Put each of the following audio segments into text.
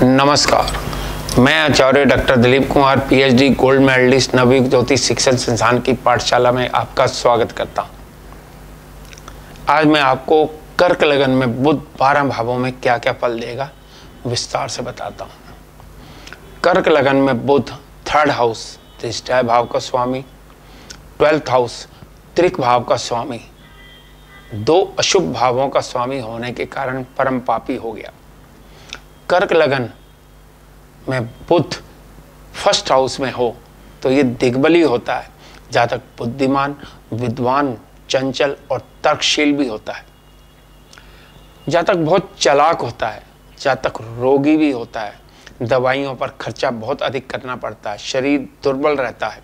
नमस्कार। मैं आचार्य doctor Dilip Kumar, PhD gold medallist, Navyug Jyoti Shikshan संस्थान की पाठशाला में आपका स्वागत करता हूँ। आज मैं आपको कर्क लगन में बुध बारह भावों में क्या क्या फल देगा, विस्तार से बताता हूँ। कर्क लगन में बुध थर्ड हाउस दृष्टय भाव का स्वामी ट्वेल्थ हाउस त्रिक भाव का स्वामी, दो अशुभ भावों का स्वामी होने के कारण परम पापी हो गया। कर्क लगन में बुध फ़र्स्ट हाउस में हो तो ये दिग्बली होता है। जातक बुद्धिमान, विद्वान, चंचल और तर्कशील भी होता है। जातक बहुत चलाक होता है, जातक रोगी भी होता है। दवाइयों पर खर्चा बहुत अधिक करना पड़ता है, शरीर दुर्बल रहता है।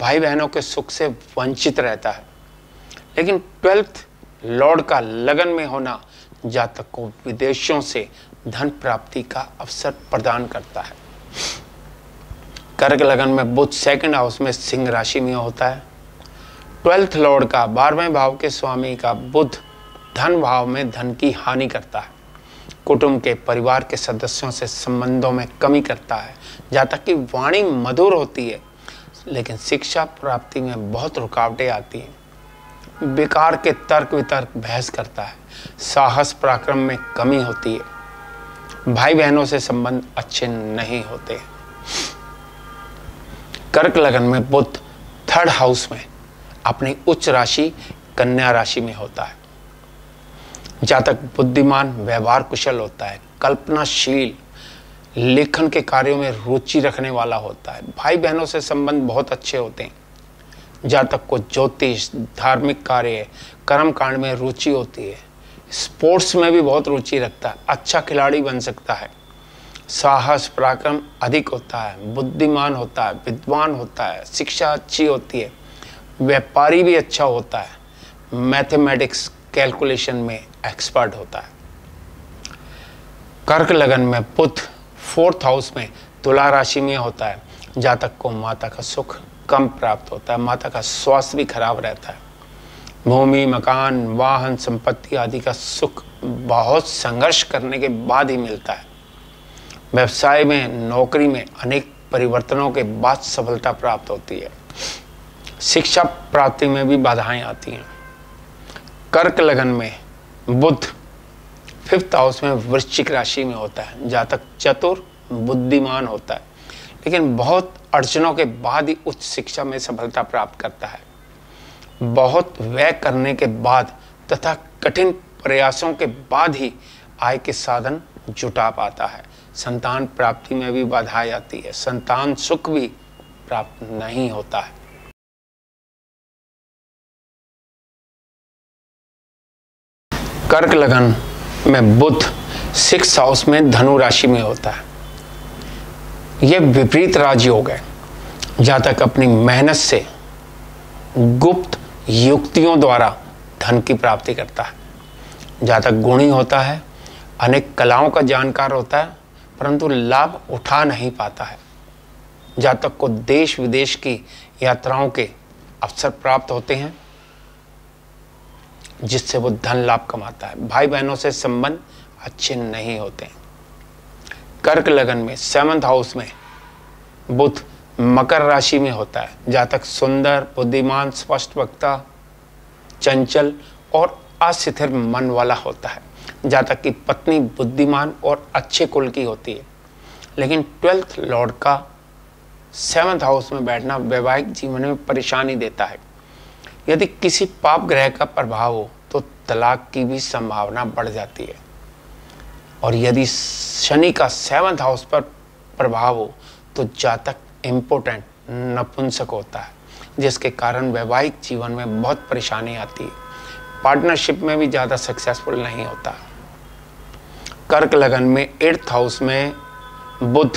भाई बहनों के सुख से वंचित रहता है। लेकिन ट्वेल्थ लॉर्ड का लगन में होना जातक को विदेशों से धन प्राप्ति का अवसर प्रदान करता है। कर्क लगन में बुध सेकंड हाउस में सिंह राशि में होता है। ट्वेल्थ लॉर्ड का बारहवें भाव के स्वामी का बुध धन भाव में धन की हानि करता है। कुटुंब के परिवार के सदस्यों से संबंधों में कमी करता है। जहाँ तक कि वाणी मधुर होती है, लेकिन शिक्षा प्राप्ति में बहुत रुकावटें आती हैं। बेकार के तर्क वितर्क बहस करता है। साहस पराक्रम में कमी होती है। भाई बहनों से संबंध अच्छे नहीं होते। कर्क लगन में बुद्ध थर्ड हाउस में अपनी उच्च राशि, कन्या राशि में होता है। जातक बुद्धिमान, व्यवहार कुशल होता है, कल्पनाशील, लेखन के कार्यों में रुचि रखने वाला होता है। भाई बहनों से संबंध बहुत अच्छे होते हैं। जातक को ज्योतिष, धार्मिक कार्य कर्म कांड में रुचि होती है। स्पोर्ट्स में भी बहुत रुचि रखता है अच्छा खिलाड़ी बन सकता है। साहस, पराक्रम अधिक होता है, बुद्धिमान होता है, विद्वान होता है, शिक्षा अच्छी होती है, व्यापारी भी अच्छा होता है, मैथमेटिक्स कैलकुलेशन में एक्सपर्ट होता है। कर्क लगन में पुत्र फोर्थ हाउस में तुला राशि में होता है, जातक को माता का सुख कम प्राप्त होता है, माता का स्वास्थ्य भी खराब रहता है। भूमि, मकान, वाहन, संपत्ति आदि का सुख बहुत संघर्ष करने के बाद ही मिलता है। व्यवसाय में, नौकरी में अनेक परिवर्तनों के बाद सफलता प्राप्त होती है। शिक्षा प्राप्ति में भी बाधाएँ आती हैं। कर्क लगन में बुद्ध फिफ्थ हाउस में वृश्चिक राशि में होता है जातक चतुर बुद्धिमान होता है। लेकिन बहुत अड़चनों के बाद ही उच्च शिक्षा में सफलता प्राप्त करता है। बहुत व्यय करने के बाद तथा कठिन प्रयासों के बाद ही आय के साधन जुटा पाता है। संतान प्राप्ति में भी बाधाएँ आती है। संतान सुख भी प्राप्त नहीं होता है। कर्क लगन में बुध सिक्स हाउस में धनु राशि में होता है। यह विपरीत राजयोग है। जहाँ तक अपनी मेहनत से गुप्त युक्तियों द्वारा धन की प्राप्ति करता है। जहाँ तक गुणी होता है, अनेक कलाओं का जानकार होता है, परंतु लाभ उठा नहीं पाता है। जहाँ तक को देश विदेश की यात्राओं के अवसर प्राप्त होते हैं, जिससे वो धन लाभ कमाता है। भाई बहनों से संबंध अच्छे नहीं होते। कर्क लगन में सेवंथ हाउस में बुध मकर राशि में होता है। जातक सुंदर, बुद्धिमान, स्पष्ट वक्ता, चंचल और अस्थिर मन वाला होता है। जातक की पत्नी बुद्धिमान और अच्छे कुल की होती है। लेकिन ट्वेल्थ लॉर्ड का सेवंथ हाउस में बैठना वैवाहिक जीवन में परेशानी देता है। यदि किसी पाप ग्रह का प्रभाव हो तो तलाक की भी संभावना बढ़ जाती है। और यदि शनि का सेवंथ हाउस पर प्रभाव हो तो जातक इम्पोर्टेंट नपुंसक होता है, जिसके कारण वैवाहिक जीवन में बहुत परेशानी आती है। पार्टनरशिप में भी ज़्यादा सक्सेसफुल नहीं होता। कर्क लगन में एट्थ हाउस में बुध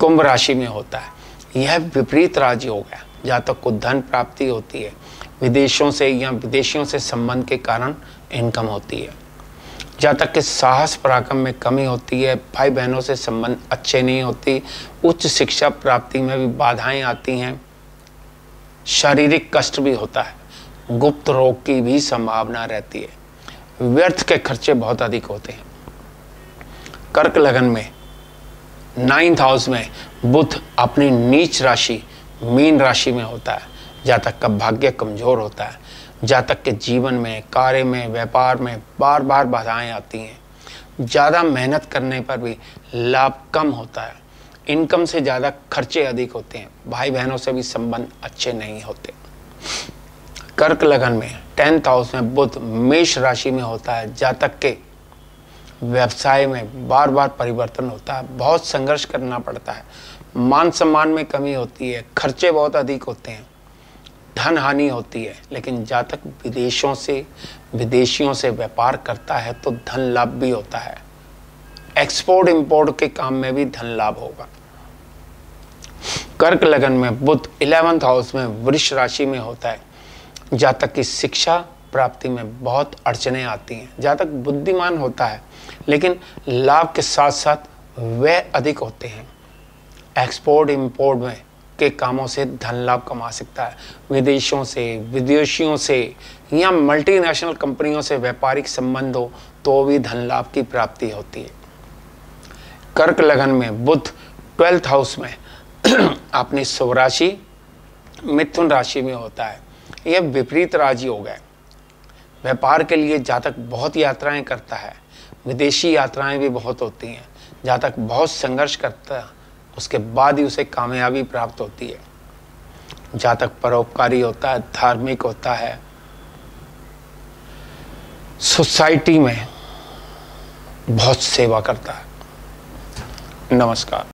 कुंभ राशि में होता है। यह विपरीत राजयोग है, जहाँ तक को धन प्राप्ति होती है। विदेशों से या विदेशियों से संबंध के कारण इनकम होती है। जहाँ तक कि साहस पराक्रम में कमी होती है, भाई बहनों से संबंध अच्छे नहीं होती, उच्च शिक्षा प्राप्ति में भी बाधाएँ आती हैं। शारीरिक कष्ट भी होता है, गुप्त रोग की भी संभावना रहती है। व्यर्थ के खर्चे बहुत अधिक होते हैं। कर्क लगन में नाइन्थ हाउस में बुध अपनी नीच राशि, मीन राशि में होता है। जातक का भाग्य कमज़ोर होता है जातक के जीवन में, कार्य में, व्यापार में बार बार बाधाएँ आती हैं। ज़्यादा मेहनत करने पर भी लाभ कम होता है। इनकम से ज़्यादा खर्चे अधिक होते हैं। भाई बहनों से भी संबंध अच्छे नहीं होते। कर्क लगन में, टेंथ हाउस में बुध मेष राशि में होता है जातक के व्यवसाय में बार बार परिवर्तन होता है। बहुत संघर्ष करना पड़ता है। मान सम्मान में कमी होती है। खर्चे बहुत अधिक होते हैं। धन हानि होती है, लेकिन जातक विदेशों से, विदेशियों से व्यापार करता है तो धन लाभ भी होता है। एक्सपोर्ट इंपोर्ट के काम में भी धन लाभ होगा। कर्क लगन में बुद्ध इलेवंथ हाउस में वृक्ष राशि में होता है। जातक की शिक्षा प्राप्ति में बहुत अड़चने आती हैं। जातक बुद्धिमान होता है, लेकिन लाभ के साथ साथ व्यय अधिक होते हैं। एक्सपोर्ट इंपोर्ट में के कामों से धन लाभ कमा सकता है। विदेशों से, विदेशियों से या मल्टीनेशनल कंपनियों से व्यापारिक संबंध हो तो भी धन लाभ की प्राप्ति होती है। कर्क लगन में बुध ट्वेल्थ हाउस में अपनी स्वराशि मिथुन राशि में होता है। यह विपरीत राज़ी हो गए व्यापार के लिए जातक बहुत यात्राएँ करता है। विदेशी यात्राएँ भी बहुत होती हैं। जातक बहुत संघर्ष करता है उसके बाद ही उसे कामयाबी प्राप्त होती है। जातक परोपकारी होता है, धार्मिक होता है, सोसाइटी में बहुत सेवा करता है। नमस्कार।